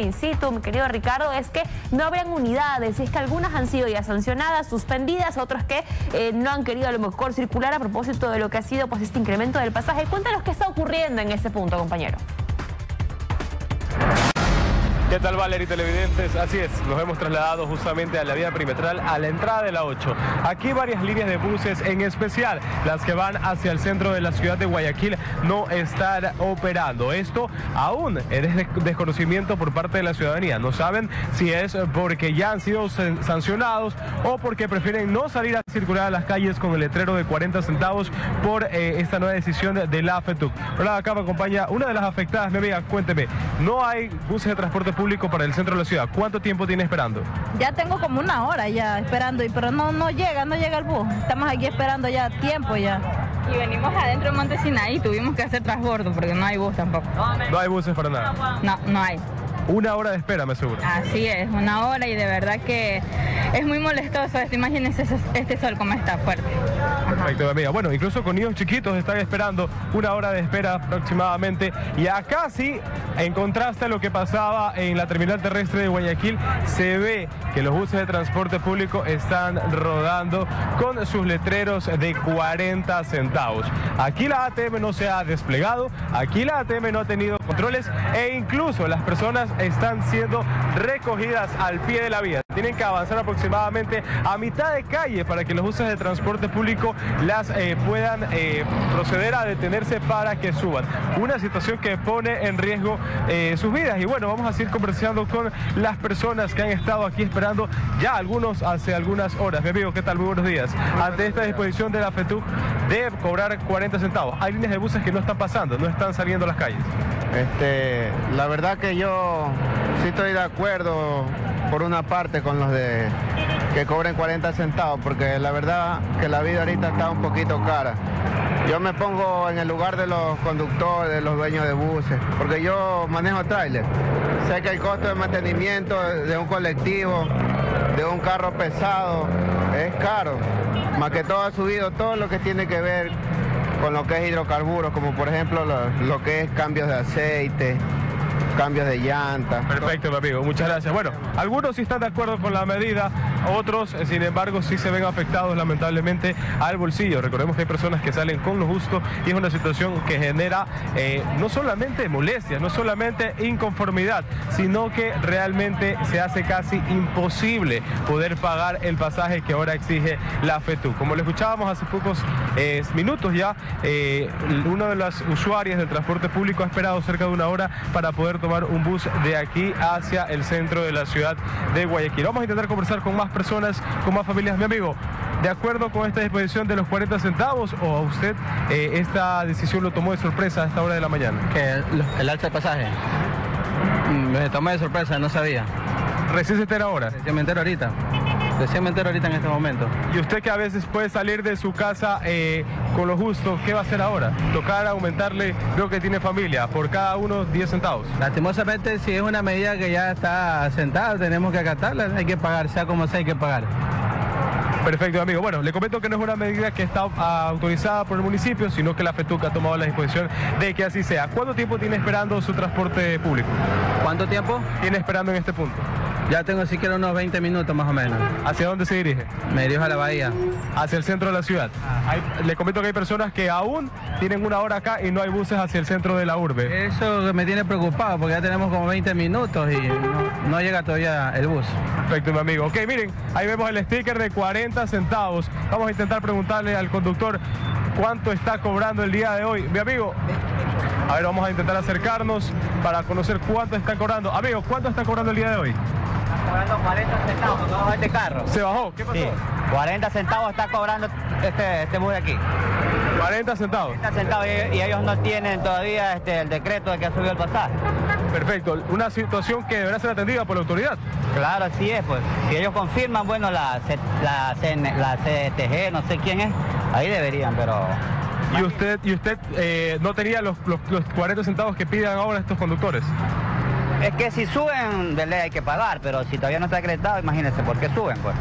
in situ, mi querido Ricardo, es que no habrían unidades, y es que algunas han sido ya sancionadas, suspendidas, otras que eh, no han querido a lo mejor circular a propósito de lo que ha sido pues este incremento del pasaje. Cuéntanos qué está ocurriendo en ese punto, compañero. ¿Qué tal Valeria y televidentes? Así es, nos hemos trasladado justamente a la vía perimetral a la entrada de la 8. Aquí varias líneas de buses, en especial las que van hacia el centro de la ciudad de Guayaquil, no están operando. Esto aún es desconocimiento por parte de la ciudadanía. No saben si es porque ya han sido sancionados o porque prefieren no salir a circular a las calles con el letrero de 40 centavos por eh, esta nueva decisión de la FETUC. Hola, acá me acompaña una de las afectadas, mi amiga, cuénteme, no hay buses de transporte público para el centro de la ciudad. ¿Cuánto tiempo tiene esperando? Ya tengo como una hora ya esperando, pero no, no llega, no llega el bus. Estamos aquí esperando ya tiempo ya. Y venimos adentro de Montesina y tuvimos que hacer transbordo porque no hay bus tampoco. No hay buses para nada. No, no hay. Una hora de espera, me aseguro. Así es, una hora y de verdad que es muy molestoso. Imagínense este sol como está fuerte. Perfecto, amiga. Bueno, incluso con niños chiquitos están esperando una hora de espera aproximadamente. Y acá sí, en contraste a lo que pasaba en la terminal terrestre de Guayaquil, se ve que los buses de transporte público están rodando con sus letreros de 40 centavos. Aquí la ATM no se ha desplegado, aquí la ATM no ha tenido controles e incluso las personas están siendo recogidas al pie de la vía. Tienen que avanzar aproximadamente a mitad de calle para que los buses de transporte público las eh, puedan eh, proceder a detenerse para que suban. Una situación que pone en riesgo eh, sus vidas. Y bueno, vamos a seguir conversando con las personas que han estado aquí esperando ya algunos hace algunas horas. Mi amigo, ¿qué tal? Muy buenos días. Ante esta disposición de la FETUC de cobrar 40 centavos, hay líneas de buses que no están pasando, no están saliendo a las calles. Este, la verdad que yo sí estoy de acuerdo por una parte con los de que cobren 40 centavos, porque la verdad que la vida ahorita está un poquito cara. Yo me pongo en el lugar de los conductores, de los dueños de buses, porque yo manejo tráiler. Sé que el costo de mantenimiento de un colectivo, de un carro pesado, es caro. Más que todo ha subido todo lo que tiene que ver con lo que es hidrocarburos, como por ejemplo lo, que es cambios de aceite, cambios de llanta. Perfecto, mi amigo, muchas gracias. Bueno, algunos sí están de acuerdo con la medida, otros, eh, sin embargo, sí se ven afectados lamentablemente al bolsillo. Recordemos que hay personas que salen con lo justo y es una situación que genera eh, no solamente molestia, no solamente inconformidad, sino que realmente se hace casi imposible poder pagar el pasaje que ahora exige la FETU. Como lo escuchábamos hace pocos eh, minutos ya, una de las usuarias del transporte público ha esperado cerca de una hora para poder tomar un bus de aquí hacia el centro de la ciudad de Guayaquil. Vamos a intentar conversar con más personas, con más familias. Mi amigo, ¿de acuerdo con esta disposición de los 40 centavos o a usted eh, esta decisión lo tomó de sorpresa a esta hora de la mañana? Que el, alza de pasaje. Mm, me tomé de sorpresa, no sabía. ¿Recién se entera ahora? Recién me entero ahorita. Recién me entero ahorita en este momento. ¿Y usted que a veces puede salir de su casa eh, con lo justo, qué va a hacer ahora? Tocar aumentarle, creo que tiene familia, por cada uno 10 centavos. Lastimosamente, si es una medida que ya está sentada, tenemos que acatarla, hay que pagar, sea como sea, hay que pagar. Perfecto, amigo. Bueno, le comento que no es una medida que está ah, autorizada por el municipio, sino que la FETUC ha tomado la disposición de que así sea. ¿Cuánto tiempo tiene esperando su transporte público? ¿Cuánto tiempo? Tiene esperando en este punto. Ya tengo siquiera unos 20 minutos más o menos. ¿Hacia dónde se dirige? Me dirijo a la bahía. Hacia el centro de la ciudad. le comento que hay personas que aún tienen una hora acá y no hay buses hacia el centro de la urbe. Eso me tiene preocupado porque ya tenemos como 20 minutos y no, llega todavía el bus. Perfecto, mi amigo. Ok, miren, ahí vemos el sticker de 40 centavos. Vamos a intentar preguntarle al conductor cuánto está cobrando el día de hoy. Mi amigo, a ver, vamos a intentar acercarnos para conocer cuánto está cobrando. Amigo, ¿cuánto está cobrando el día de hoy? Cobrando 40 centavos, no este carro. ¿Se bajó? ¿Qué pasó? 40 centavos está cobrando este, este bus de aquí. 40 centavos. 40 centavos y, ellos no tienen todavía este, el decreto de que ha subido el pasaje. Perfecto, una situación que deberá ser atendida por la autoridad. Claro, así es, pues. Si ellos confirman, bueno, la, la, la CTG, no sé quién es, ahí deberían, pero... ¿Y usted, y usted eh, no tenía los, los, los 40 centavos que piden ahora estos conductores? Es que si suben, ley hay que pagar, pero si todavía no está acreditado, imagínense por qué suben, pues.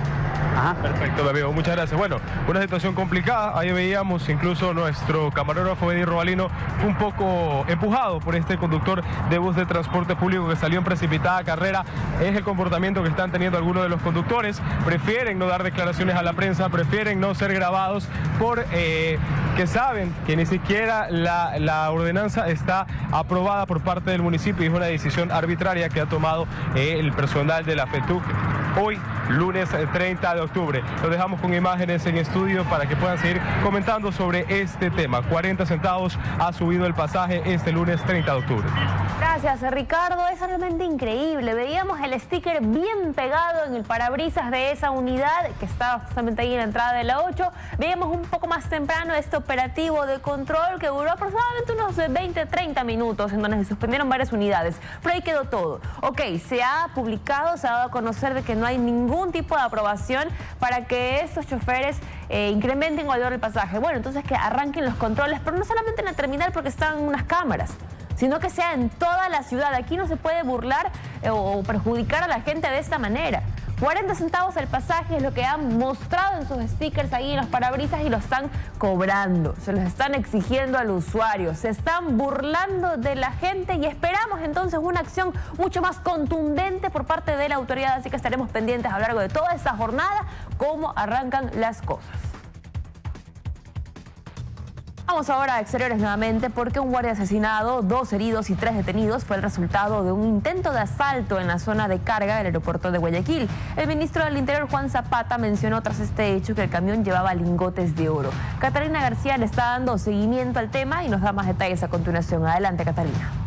Ajá. Perfecto, veo. Muchas gracias. Bueno, una situación complicada. Ahí veíamos incluso nuestro camarógrafo Eddie Robalino un poco empujado por este conductor de bus de transporte público que salió en precipitada carrera. Es el comportamiento que están teniendo algunos de los conductores. Prefieren no dar declaraciones a la prensa, prefieren no ser grabados por eh, que saben que ni siquiera la, la ordenanza está aprobada por parte del municipio y es una decisión arbitraria que ha tomado eh, el personal de la FETUC hoy, lunes eh, 30 de octubre. Lo dejamos con imágenes en estudio para que puedan seguir comentando sobre este tema. 40 centavos ha subido el pasaje este lunes 30 de octubre. Gracias, Ricardo. Es realmente increíble. Veíamos el sticker bien pegado en el parabrisas de esa unidad que estaba justamente ahí en la entrada de la 8. Veíamos un poco más temprano este operativo de control que duró aproximadamente unos 20, 30 minutos en donde se suspendieron varias unidades. Pero quedó todo. Ok, se ha publicado, se ha dado a conocer de que no hay ningún tipo de aprobación para que estos choferes eh, incrementen el valor del pasaje. Bueno, entonces que arranquen los controles, pero no solamente en la terminal porque están unas cámaras sino que sea en toda la ciudad. Aquí no se puede burlar eh, o perjudicar a la gente de esta manera. 40 centavos el pasaje es lo que han mostrado en sus stickers ahí en los parabrisas y lo están cobrando. Se los están exigiendo al usuario. Se están burlando de la gente y esperamos entonces una acción mucho más contundente por parte de la autoridad. Así que estaremos pendientes a lo largo de toda esa jornada cómo arrancan las cosas. Vamos ahora a exteriores nuevamente porque un guardia asesinado, dos heridos y tres detenidos fue el resultado de un intento de asalto en la zona de carga del aeropuerto de Guayaquil. El ministro del Interior, Juan Zapata, mencionó tras este hecho que el camión llevaba lingotes de oro. Catalina García le está dando seguimiento al tema y nos da más detalles a continuación. Adelante, Catalina.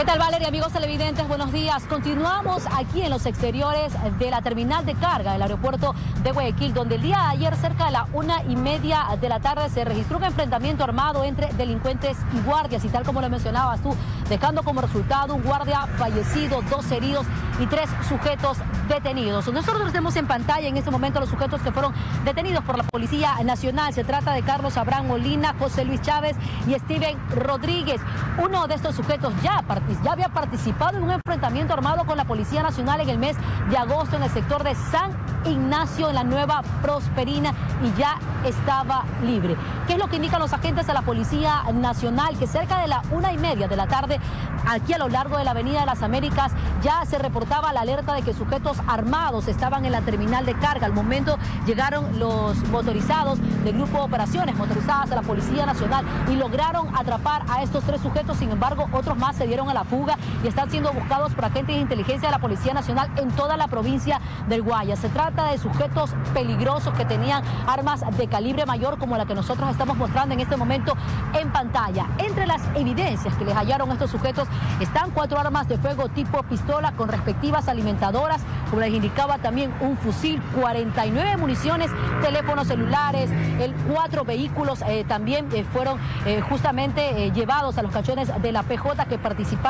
¿Qué tal Valeria, amigos televidentes? Buenos días. Continuamos aquí en los exteriores de la terminal de carga del aeropuerto de Guayaquil, donde el día de ayer, cerca de la una y media de la tarde, se registró un enfrentamiento armado entre delincuentes y guardias, y tal como lo mencionabas tú, dejando como resultado un guardia fallecido, dos heridos y tres sujetos detenidos. Nosotros tenemos en pantalla en este momento los sujetos que fueron detenidos por la Policía Nacional. Se trata de Carlos Abraham Molina, José Luis Chávez y Steven Rodríguez. Uno de estos sujetos ya, ya había participado en un enfrentamiento armado con la Policía Nacional en el mes de agosto en el sector de San Ignacio, en la Nueva Prosperina, y ya estaba libre. ¿Qué es lo que indican los agentes de la Policía Nacional? Que cerca de la una y media de la tarde, aquí a lo largo de la Avenida de las Américas, ya se reportaba la alerta de que sujetos armados estaban en la terminal de carga. Al momento llegaron los motorizados del Grupo de Operaciones Motorizadas de la Policía Nacional y lograron atrapar a estos tres sujetos. Sin embargo, otros más se dieron a la fuga y están siendo buscados por agentes de inteligencia de la Policía Nacional en toda la provincia del Guaya. Se trata de sujetos peligrosos que tenían armas de calibre mayor como la que nosotros estamos mostrando en este momento en pantalla. Entre las evidencias que les hallaron estos sujetos están cuatro armas de fuego tipo pistola con respectivas alimentadoras, como les indicaba también un fusil, 49 municiones, teléfonos celulares, el, cuatro vehículos eh, también eh, fueron eh, justamente llevados a los cachones de la PJ que participaron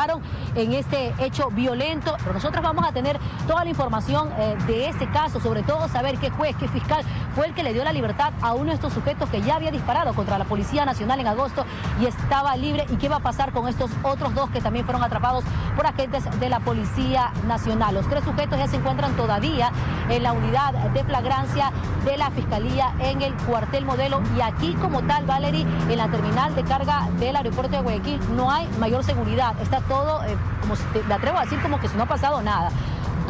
en este hecho violento. Pero nosotros vamos a tener toda la información eh, de este caso, sobre todo saber qué juez, qué fiscal fue el que le dio la libertad a uno de estos sujetos que ya había disparado contra la Policía Nacional en agosto y estaba libre y qué va a pasar con estos otros dos que también fueron atrapados por agentes de la Policía Nacional. Los tres sujetos ya se encuentran todavía en la unidad de flagrancia de la Fiscalía en el cuartel modelo y aquí como tal, Valerie, en la terminal de carga del aeropuerto de Guayaquil no hay mayor seguridad. Está todo, eh, como me atrevo a decir, como que si no ha pasado nada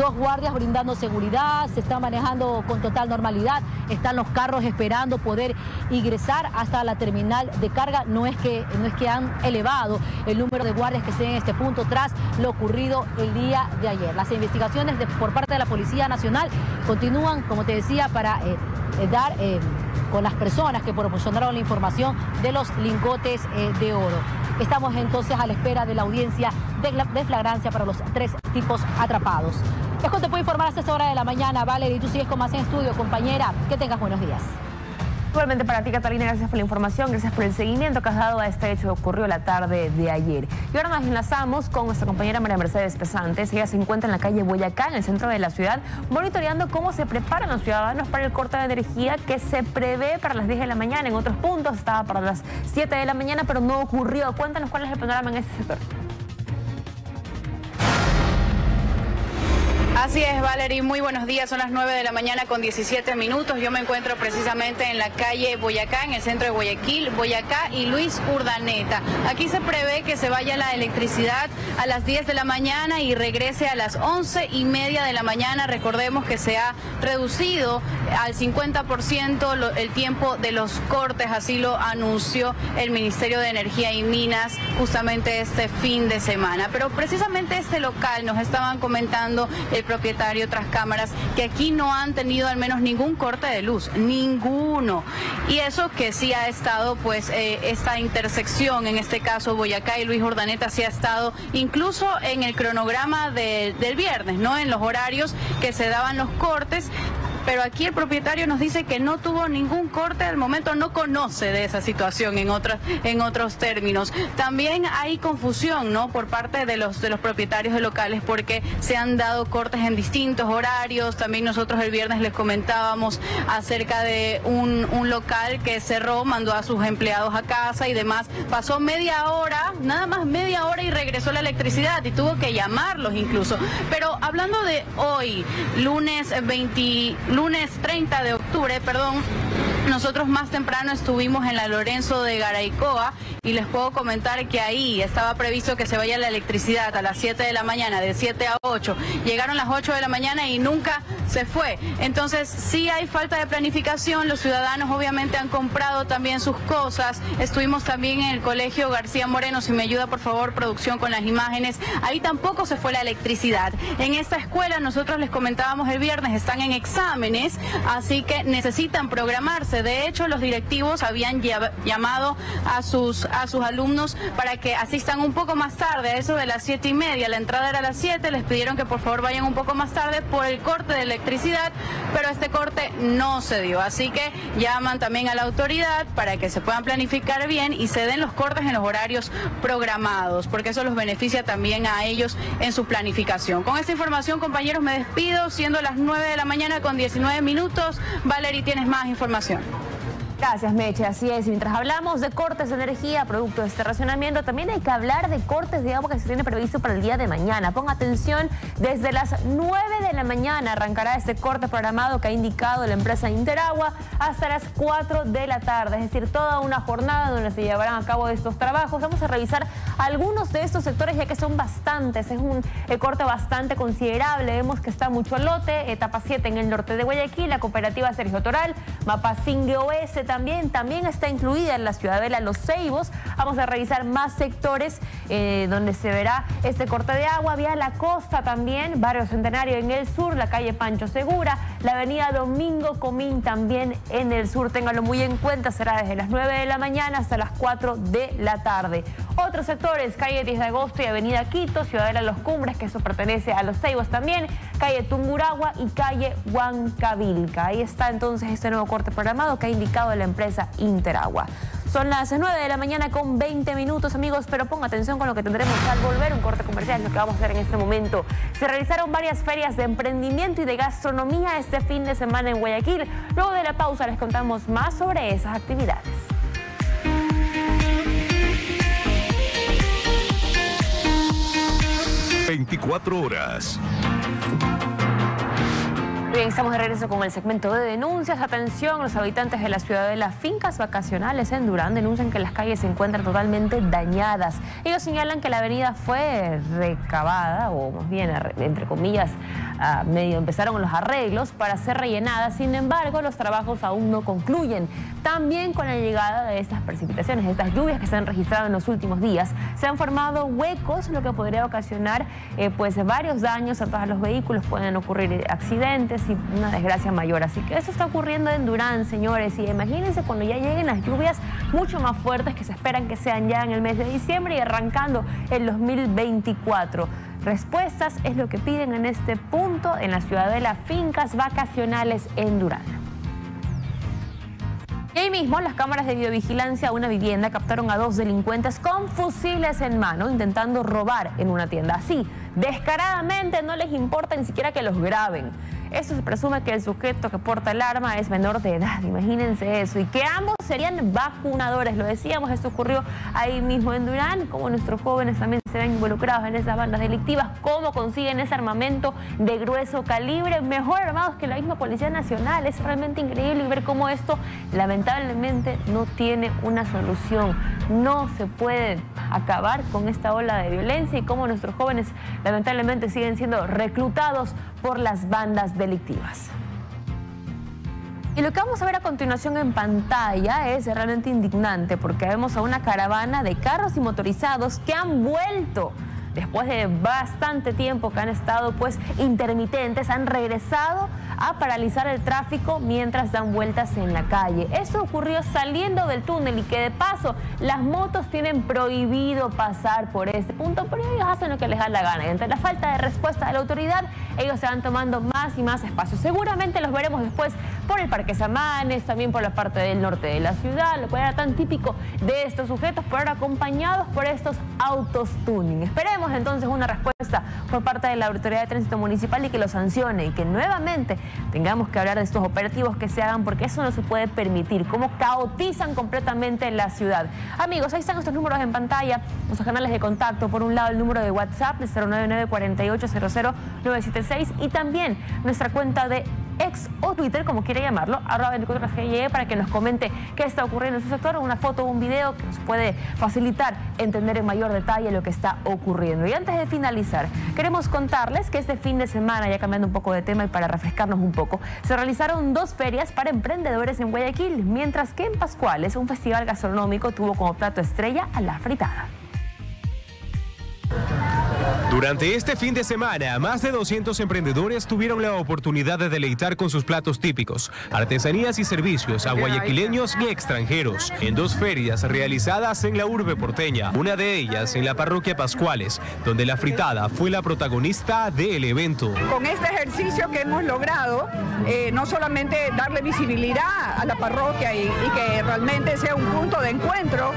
dos guardias brindando seguridad, se está manejando con total normalidad, están los carros esperando poder ingresar hasta la terminal de carga. No es que, no es que han elevado el número de guardias que estén en este punto tras lo ocurrido el día de ayer. Las investigaciones por parte de la Policía Nacional continúan, como te decía, para eh, eh, dar eh, con las personas que proporcionaron la información de los lingotes de oro. Estamos entonces a la espera de la audiencia de, flagrancia para los tres tipos atrapados. Esto te puedo informar hasta esta hora de la mañana, Valeria, y tú sigues con más en estudio, compañera. Que tengas buenos días. Igualmente para ti, Catalina, gracias por la información, gracias por el seguimiento que has dado a este hecho que ocurrió la tarde de ayer. Y ahora nos enlazamos con nuestra compañera María Mercedes Pesantes. Ella se encuentra en la calle Boyacá, en el centro de la ciudad, monitoreando cómo se preparan los ciudadanos para el corte de energía que se prevé para las 10 de la mañana. En otros puntos estaba para las 7 de la mañana, pero no ocurrió. Cuéntanos cuál es el panorama en este sector. Así es, Valerie. Muy buenos días. Son las 9 de la mañana con 17 minutos. Yo me encuentro precisamente en la calle Boyacá, en el centro de Guayaquil, Boyacá y Luis Urdaneta. Aquí se prevé que se vaya la electricidad a las 10 de la mañana y regrese a las 11 y media de la mañana. Recordemos que se ha reducido al 50% el tiempo de los cortes. Así lo anunció el Ministerio de Energía y Minas justamente este fin de semana. Pero precisamente este local nos estaban comentando el propietario tras cámaras que aquí no han tenido al menos ningún corte de luz, ninguno. Y eso que sí ha estado, pues, eh, esta intersección, en este caso Boyacá y Luis Jordaneta, sí ha estado incluso en el cronograma del viernes, ¿no? En los horarios que se daban los cortes pero aquí el propietario nos dice que no tuvo ningún corte, al momento no conoce de esa situación en, otros en otros términos. También hay confusión ¿no? por parte de los, de los propietarios de locales porque se han dado cortes en distintos horarios. También nosotros el viernes les comentábamos acerca de un, un local que cerró, mandó a sus empleados a casa y demás. Pasó media hora, nada más media hora y regresó la electricidad y tuvo que llamarlos incluso. Pero hablando de hoy, lunes 20 lunes 30 de octubre, perdón, nosotros más temprano estuvimos en la Lorenzo de Garaycoa y les puedo comentar que ahí estaba previsto que se vaya la electricidad a las 7 de la mañana, de 7 a 8. Llegaron las 8 de la mañana y nunca se fue. Entonces sí hay falta de planificación, los ciudadanos obviamente han comprado también sus cosas. Estuvimos también en el colegio García Moreno, si me ayuda por favor producción con las imágenes. Ahí tampoco se fue la electricidad. En esta escuela nosotros les comentábamos el viernes, están en exámenes, así que necesitan programarse. De hecho, los directivos habían llamado a sus, a sus alumnos para que asistan un poco más tarde, a eso de las siete y media. La entrada era a las 7, les pidieron que por favor vayan un poco más tarde por el corte de electricidad, pero este corte no se dio. Así que llaman también a la autoridad para que se puedan planificar bien y se den los cortes en los horarios programados, porque eso los beneficia también a ellos en su planificación. Con esta información, compañeros, me despido, siendo las 9 de la mañana con 19 minutos. Valerie, tienes más información. Gracias, Meche. Así es. Mientras hablamos de cortes de energía, producto de este racionamiento, también hay que hablar de cortes de agua que se tiene previsto para el día de mañana. Ponga atención, desde las 9 de la mañana arrancará este corte programado que ha indicado la empresa Interagua hasta las 4 de la tarde. Es decir, toda una jornada donde se llevarán a cabo estos trabajos. Vamos a revisar algunos de estos sectores ya que son bastantes. Es un corte bastante considerable. Vemos que está mucho lote, etapa 7 en el norte de Guayaquil, la cooperativa Sergio Toral, Mapasingue OS, también, también está incluida en la Ciudadela Los Ceibos. Vamos a revisar más sectores eh, donde se verá este corte de agua. Vía la costa también, Barrio Centenario en el sur, la calle Pancho Segura, la avenida Domingo Comín también en el sur. Ténganlo muy en cuenta, será desde las 9 de la mañana hasta las 4 de la tarde. Otros sectores, calle 10 de agosto y avenida Quito, Ciudadela Los Cumbres, que eso pertenece a Los Ceibos también, calle Tunguragua y calle Huancavilca. Ahí está entonces este nuevo corte programado que ha indicado el la empresa Interagua. Son las 9 de la mañana con 20 minutos, amigos, pero ponga atención con lo que tendremos al volver. Un corte comercial, lo que vamos a hacer en este momento. Se realizaron varias ferias de emprendimiento y de gastronomía este fin de semana en Guayaquil. Luego de la pausa les contamos más sobre esas actividades. 24 horas. Bien, estamos de regreso con el segmento de denuncias. Atención, los habitantes de la ciudad de las fincas vacacionales en Durán denuncian que las calles se encuentran totalmente dañadas. Ellos señalan que la avenida fue recabada, o más bien, entre comillas, medio empezaron los arreglos para ser rellenada. Sin embargo, los trabajos aún no concluyen. También con la llegada de estas precipitaciones, estas lluvias que se han registrado en los últimos días, se han formado huecos, lo que podría ocasionar eh, pues varios daños a todos los vehículos. Pueden ocurrir accidentes una desgracia mayor. Así que eso está ocurriendo en Durán, señores. Y imagínense cuando ya lleguen las lluvias mucho más fuertes que se esperan que sean ya en el mes de diciembre y arrancando el 2024. Respuestas es lo que piden en este punto en la ciudad de las fincas vacacionales en Durán. Y ahí mismo las cámaras de videovigilancia a una vivienda captaron a dos delincuentes con fusiles en mano intentando robar en una tienda. Así, descaradamente no les importa ni siquiera que los graben. Esto se presume que el sujeto que porta el arma es menor de edad, imagínense eso, y que ambos serían vacunadores. Lo decíamos, esto ocurrió ahí mismo en Durán, como nuestros jóvenes también se ven involucrados en esas bandas delictivas, cómo consiguen ese armamento de grueso calibre, mejor armados que la misma Policía Nacional. Es realmente increíble ver cómo esto lamentablemente no tiene una solución. No se puede acabar con esta ola de violencia y cómo nuestros jóvenes lamentablemente siguen siendo reclutados por las bandas delictivas. Y lo que vamos a ver a continuación en pantalla es realmente indignante porque vemos a una caravana de carros y motorizados que han vuelto después de bastante tiempo que han estado pues intermitentes, han regresado a paralizar el tráfico mientras dan vueltas en la calle. Esto ocurrió saliendo del túnel y que de paso las motos tienen prohibido pasar por este punto, pero ellos hacen lo que les da la gana. Y entre la falta de respuesta de la autoridad, ellos se van tomando más y más espacio. Seguramente los veremos después por el Parque Samanes, también por la parte del norte de la ciudad, lo cual era tan típico de estos sujetos, pero ahora acompañados por estos autos tuning. Esperemos entonces una respuesta por parte de la Autoridad de Tránsito Municipal y que lo sancione y que nuevamente tengamos que hablar de estos operativos que se hagan porque eso no se puede permitir, cómo caotizan completamente la ciudad. Amigos, ahí están nuestros números en pantalla, nuestros canales de contacto. Por un lado el número de WhatsApp de 099 4800 976 y también nuestra cuenta de ex o Twitter, como quiera llamarlo, arroba 24 para que nos comente qué está ocurriendo en su sector, una foto o un video que nos puede facilitar entender en mayor detalle lo que está ocurriendo. Y antes de finalizar, queremos contarles que este fin de semana, ya cambiando un poco de tema y para refrescarnos un poco, se realizaron dos ferias para emprendedores en Guayaquil, mientras que en Pascuales un festival gastronómico tuvo como plato estrella a la fritada. Durante este fin de semana, más de 200 emprendedores tuvieron la oportunidad de deleitar con sus platos típicos, artesanías y servicios a guayaquileños y extranjeros, en dos ferias realizadas en la urbe porteña, una de ellas en la parroquia Pascuales, donde la fritada fue la protagonista del evento. Con este ejercicio que hemos logrado, eh, no solamente darle visibilidad a la parroquia y, y que realmente sea un punto de encuentro,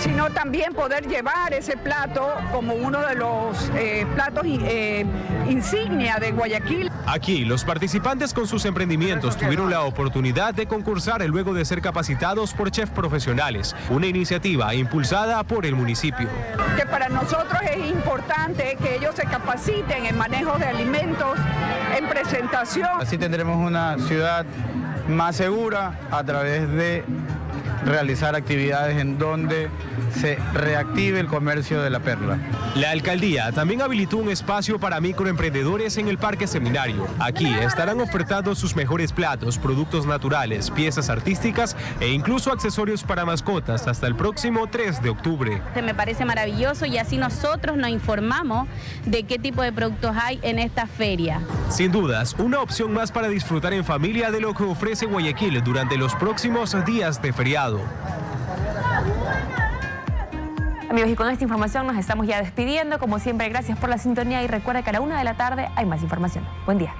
sino también poder llevar ese plato como uno de los eh, platos eh, insignia de Guayaquil. Aquí, los participantes con sus emprendimientos tuvieron la oportunidad de concursar luego de ser capacitados por chefs profesionales, una iniciativa impulsada por el municipio. Que para nosotros es importante que ellos se capaciten en manejo de alimentos, en presentación. Así tendremos una ciudad más segura a través de realizar actividades en donde se reactive el comercio de la perla. La alcaldía también habilitó un espacio para microemprendedores en el Parque Seminario. Aquí estarán ofertando sus mejores platos, productos naturales, piezas artísticas e incluso accesorios para mascotas hasta el próximo 3 de octubre. Me parece maravilloso y así nosotros nos informamos de qué tipo de productos hay en esta feria. Sin dudas, una opción más para disfrutar en familia de lo que ofrece Guayaquil durante los próximos días de feriado. Amigos, y con esta información nos estamos ya despidiendo. Como siempre, gracias por la sintonía y recuerda que a la una de la tarde hay más información. Buen día.